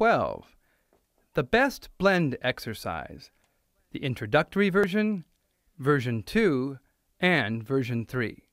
12 The Best Blend Exercise, the Introductory Version, Version 2, and Version 3.